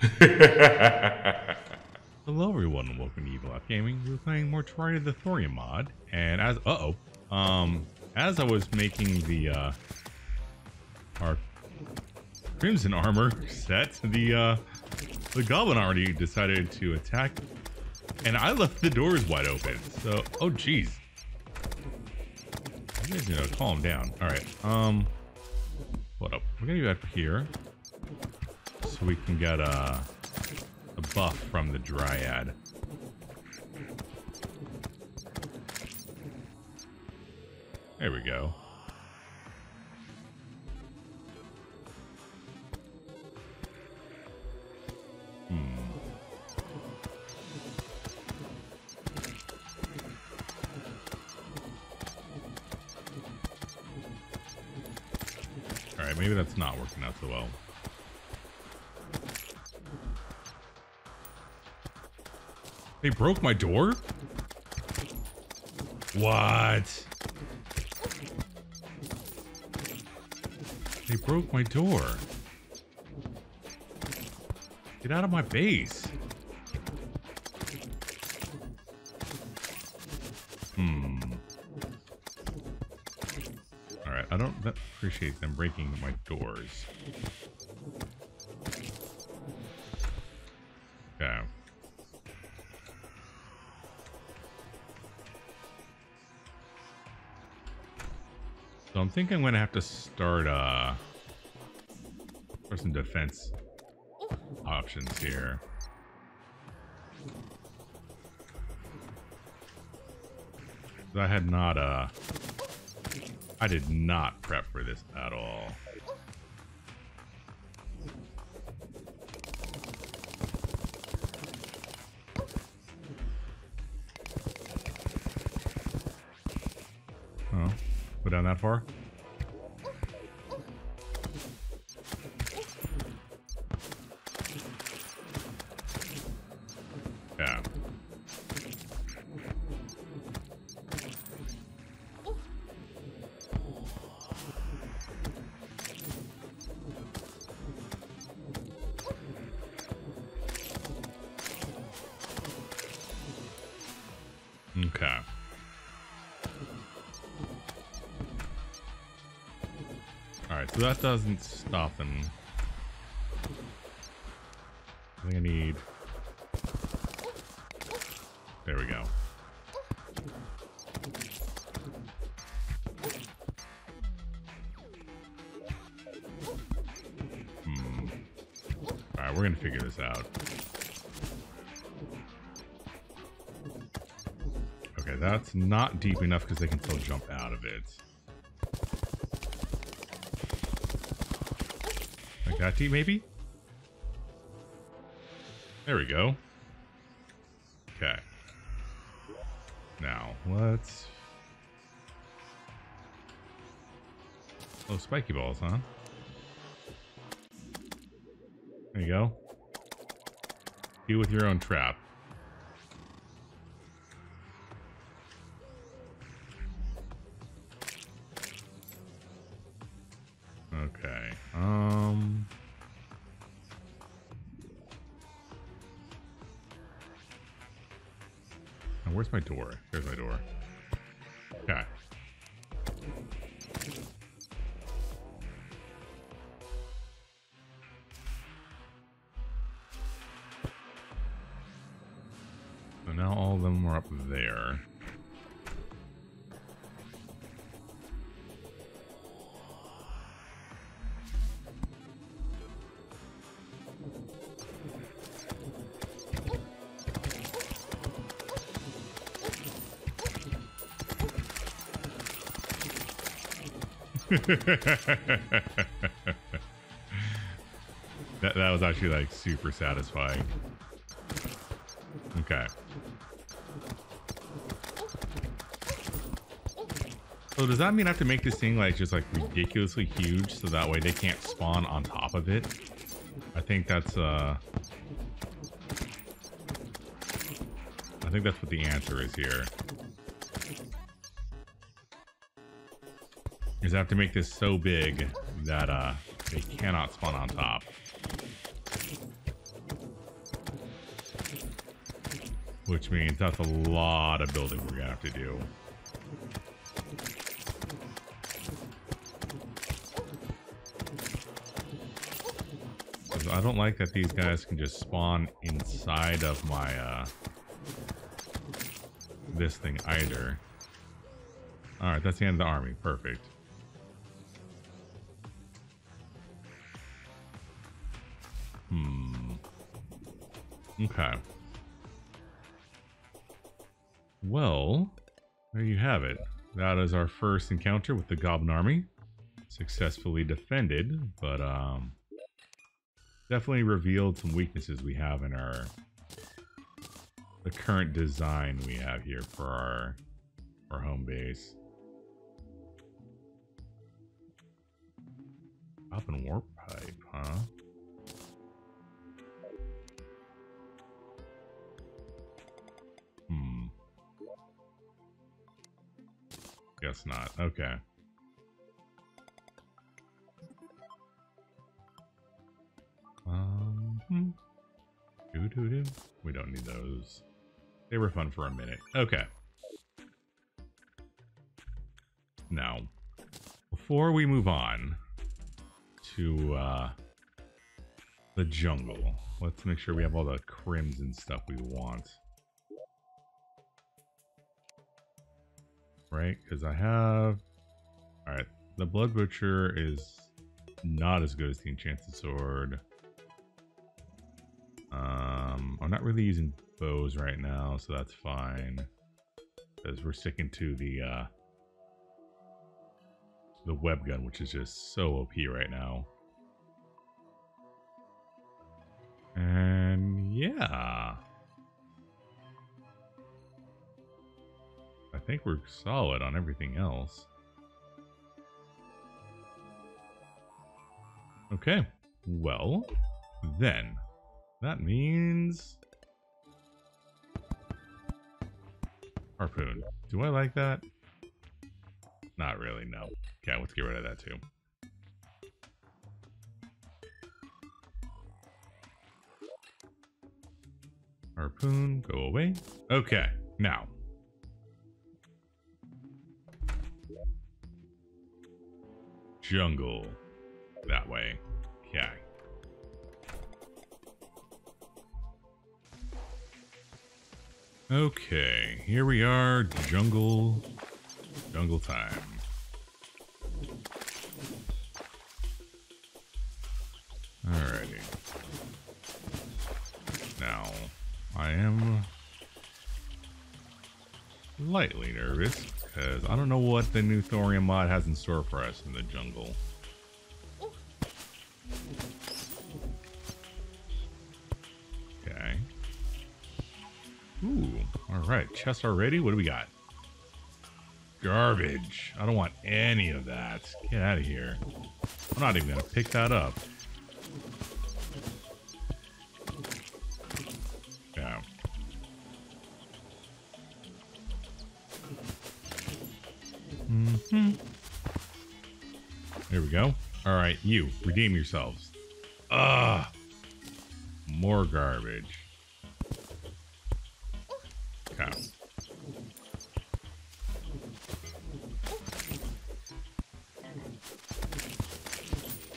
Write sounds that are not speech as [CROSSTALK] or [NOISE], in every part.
[LAUGHS] Hello everyone and welcome to Evil Laugh Gaming. We're playing more Terraria the Thorium mod, and as uh oh, um, as I was making the uh, our Crimson armor set, the uh, the Goblin Army decided to attack, and I left the doors wide open. So, oh jeez, you guys need to calm down. All right, um, what up. We're gonna go up here so we can get uh a buff from the Dryad. There we go. Hmm. Alright, maybe that's not working out so well. They broke my door? What? They broke my door. Get out of my base. Hmm. Alright, I don't appreciate them breaking my doors. I'm thinking I'm gonna have to start uh for some defense options here. I had not uh I did not prep for this at all. That far? That doesn't stop them. I think I need... There we go. Hmm. Alright, we're gonna figure this out. Okay, that's not deep enough because they can still jump out of it. That maybe? There we go. Okay. Now, let's... Oh, spiky balls, huh? There you go. Deal with your own trap. Where's my door? There's my door. Okay. [LAUGHS] that that was actually like super satisfying. Okay. So does that mean I have to make this thing like just like ridiculously huge so that way they can't spawn on top of it? I think that's uh I think that's what the answer is here. I have to make this so big that uh they cannot spawn on top. Which means that's a lot of building we're gonna have to do. I don't like that these guys can just spawn inside of my, uh, this thing either. Alright, that's the end of the army. Perfect. Hmm. Okay. Well, there you have it. That is our first encounter with the Goblin Army. Successfully defended, but um, definitely revealed some weaknesses we have in our the current design we have here for our our home base. Up warp pipe, huh? Guess not. Okay. Um, hmm. doo doo doo. We don't need those. They were fun for a minute. Okay. Now, before we move on to uh, the jungle, let's make sure we have all the crimson stuff we want. Right? Because I have... Alright, the Blood Butcher is not as good as the Enchanted Sword. Um, I'm not really using bows right now, so that's fine. Because we're sticking to the uh, the web gun, which is just so OP right now. And yeah. I think we're solid on everything else. Okay. Well, then that means... Harpoon. Do I like that? Not really, no. Okay, let's get rid of that too. Harpoon, go away. Okay, now. Jungle. That way. Okay. Okay, here we are, jungle, jungle time. Alrighty. Now, I am lightly nervous, because I don't know what the new thorium mod has in store for us in the jungle. right, chest already? What do we got? Garbage. I don't want any of that. Get out of here. I'm not even to pick that up. Go. All right, you. Redeem yourselves. Ugh. More garbage.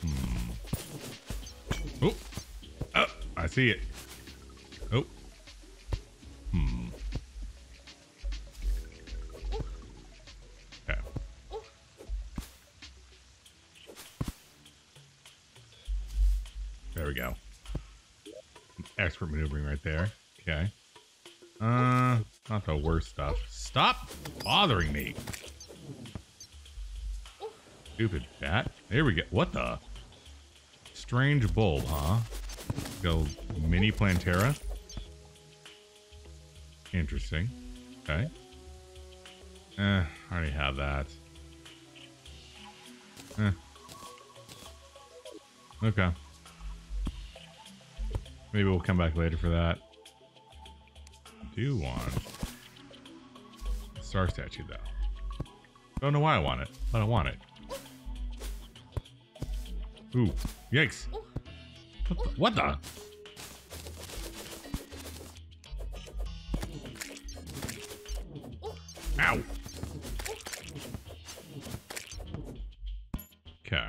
Hmm. Oh, I see it. Right there. Okay. Uh, not the worst stuff. Stop bothering me. Stupid bat. There we go. What the? Strange bulb, huh? Go mini Plantera. Interesting. Okay. Eh, I already have that. Eh. Okay. Maybe we'll come back later for that. I do want star statue though. Don't know why I want it, but I want it. Ooh, yikes. What the? What the? Ow. Okay.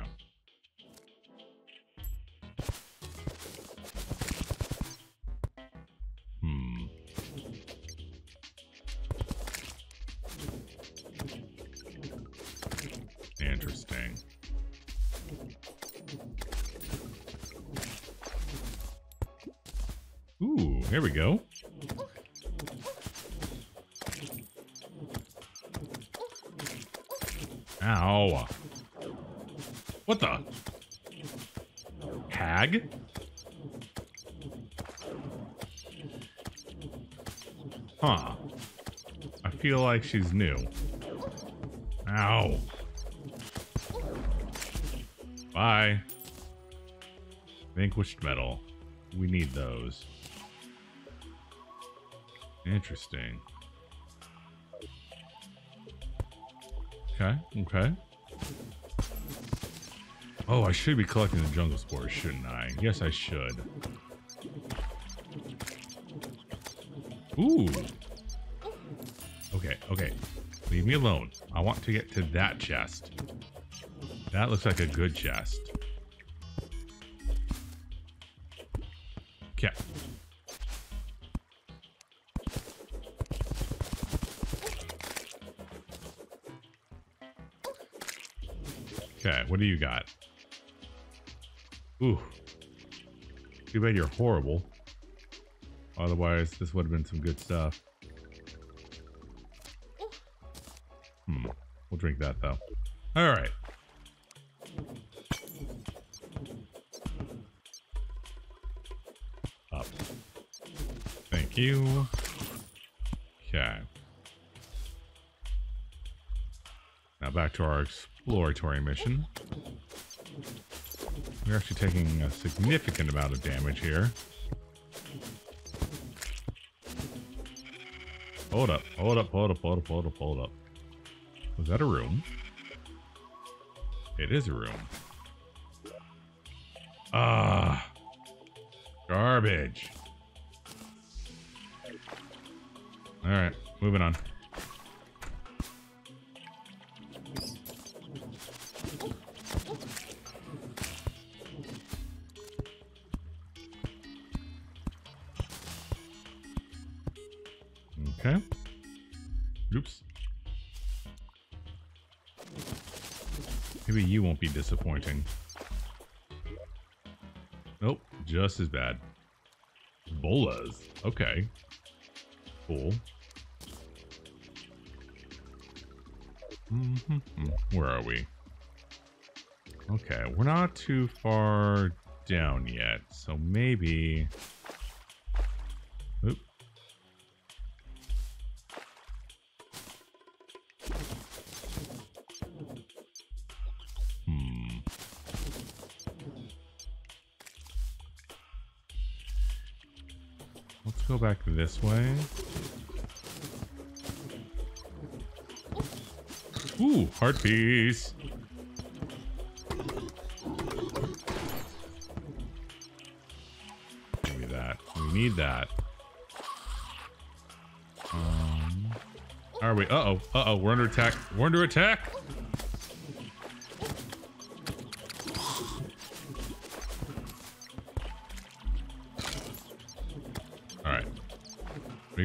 Here we go. Ow. What the? Hag? Huh. I feel like she's new. Ow. Bye. Vanquished metal. We need those. Interesting. Okay, okay. Oh, I should be collecting the jungle spores, shouldn't I? Yes, I should. Ooh. Okay, okay. Leave me alone. I want to get to that chest. That looks like a good chest. Okay. Okay, what do you got? Ooh. Too bad you're horrible. Otherwise, this would have been some good stuff. Hmm. We'll drink that, though. Alright. Up. Thank you. Okay. Now back to our exploratory mission. We're actually taking a significant amount of damage here. Hold up, hold up, hold up, hold up, hold up, hold up. Was that a room? It is a room. Ah. Garbage. Alright, moving on. Be disappointing. Nope, just as bad. Bolas. Okay. Cool. Mm -hmm. Where are we? Okay, we're not too far down yet, so maybe... back this way. Ooh, heart piece. Give me that. We need that. Um, are we? Uh oh. Uh oh. We're under attack. We're under attack.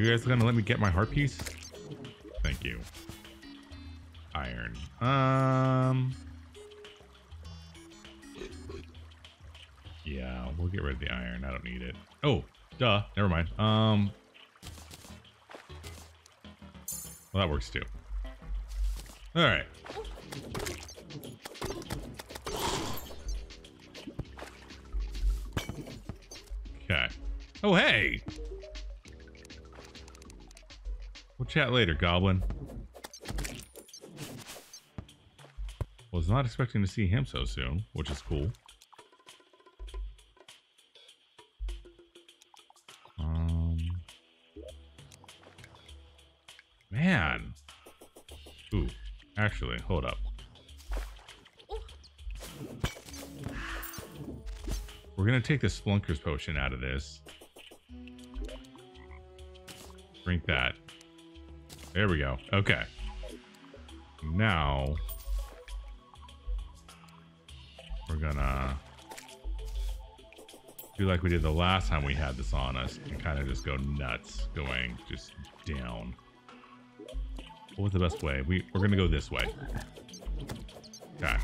You guys gonna let me get my heart piece? Thank you. Iron. Um. Yeah, we'll get rid of the iron. I don't need it. Oh, duh. Never mind. Um. Well, that works too. All right. Okay. Oh, hey. We'll chat later, Goblin. Was not expecting to see him so soon, which is cool. Um, man. Ooh, actually, hold up. We're gonna take the Spelunker's potion out of this. Drink that. There we go. Okay. Now we're gonna do like we did the last time we had this on us and kind of just go nuts, going just down. What was the best way? We, we're gonna go this way. Okay.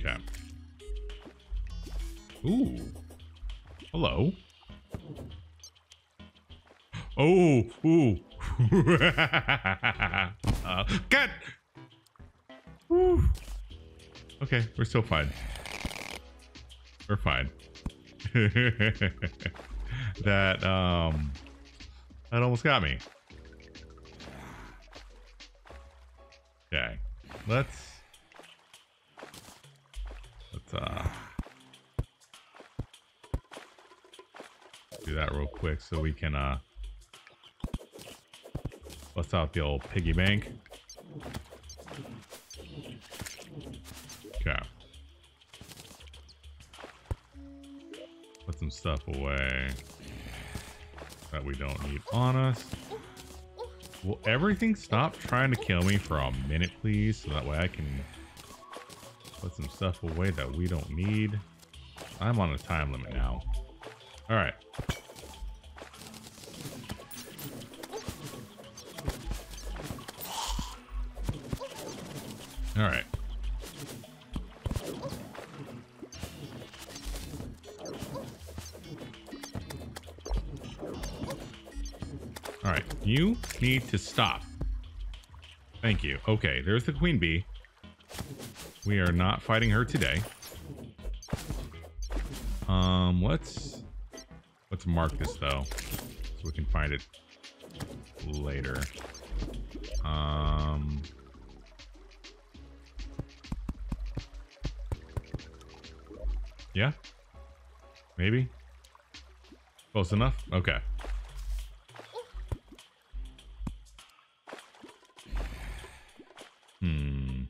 Okay. Ooh. Hello. Oh, ooh. [LAUGHS] uh, God. Okay, we're still fine. We're fine. [LAUGHS] that um that almost got me. Okay. Let's let's uh do that real quick so we can uh bust out the old piggy bank. Okay. Put some stuff away that we don't need on us. Will everything stop trying to kill me for a minute, please? So that way I can put some stuff away that we don't need. I'm on a time limit now. All right. All right. All right, you need to stop. Thank you. Okay, there's the queen bee. We are not fighting her today. Um, let's let's mark this though, so we can find it later. Um. Yeah? Maybe? Close enough? Okay. Hmm.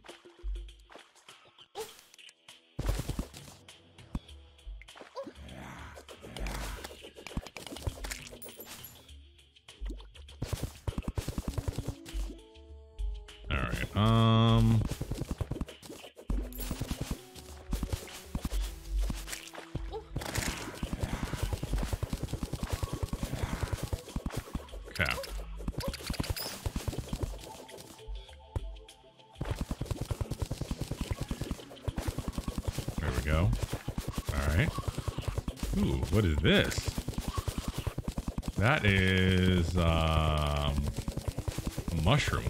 All right. Um. What is this? That is um mushroom.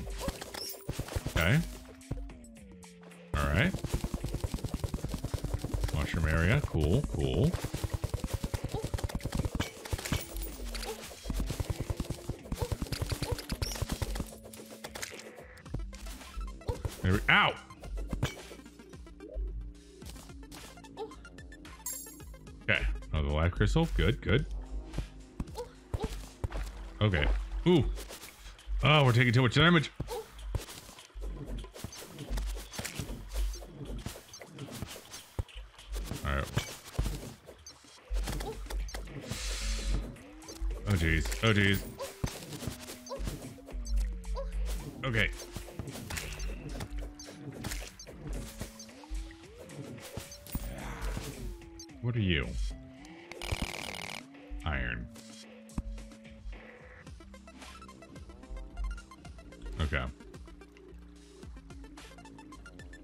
Okay. All right. Mushroom area. Cool, cool. Crystal. Good, good. Okay. Ooh. Oh, we're taking too much damage. Alright. Oh, jeez. Oh, jeez. Okay. What are you? Iron. Okay.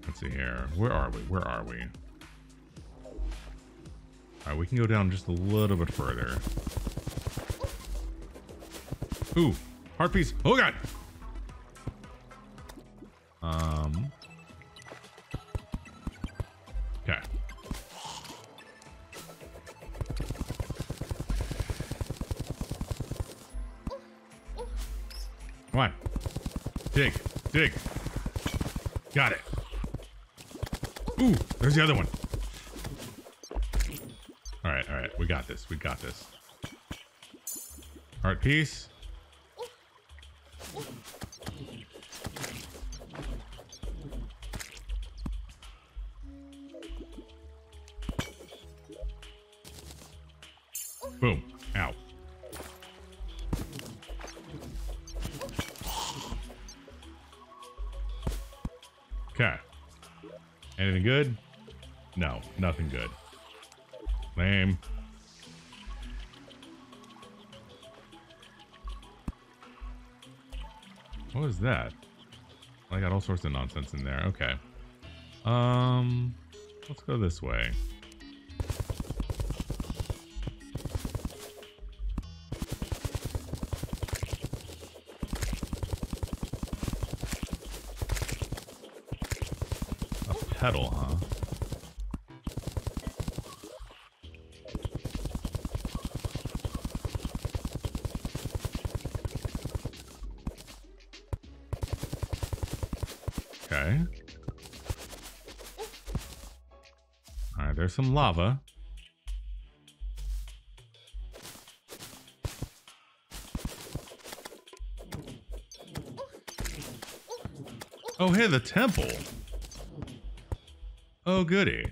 Let's see here. Where are we? Where are we? Alright, we can go down just a little bit further. Ooh, heart piece. Oh god. Come on. Dig. Dig. Got it. Ooh, there's the other one. All right, all right. We got this. We got this. Heart piece. What was that? I got all sorts of nonsense in there. Okay. Um, let's go this way. A pedal, huh? Some lava. Oh, hey, the temple. Oh, goody.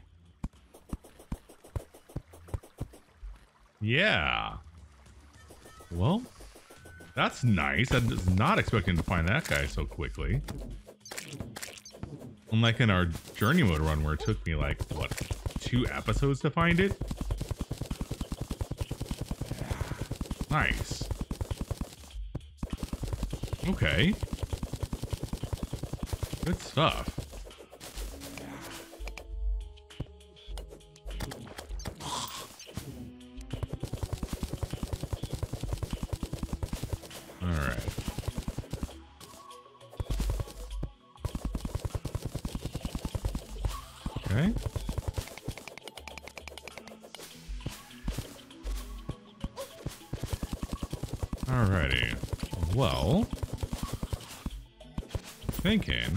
Yeah. Well, that's nice. I was not expecting to find that guy so quickly. Unlike in our journey mode run where it took me like, what, two episodes to find it? Nice. Okay. Good stuff. Okay. Alrighty. Well, thinking.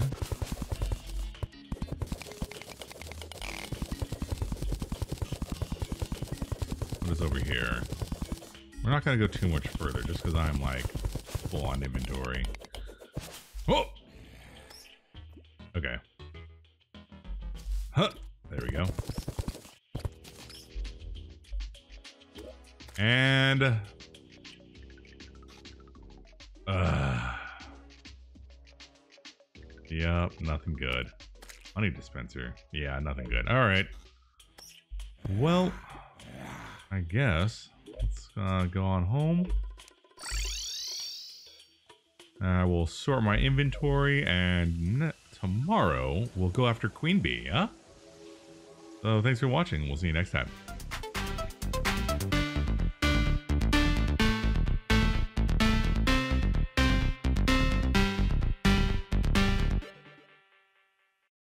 What is over here? We're not gonna go too much further, just because I'm like full on inventory. Oh. Okay. Huh. There we go. And uh Yep, nothing good. Money dispenser. Yeah, nothing good. All right. Well, I guess let's uh, go on home. I will sort my inventory, and tomorrow we'll go after Queen Bee, huh? So thanks for watching. We'll see you next time.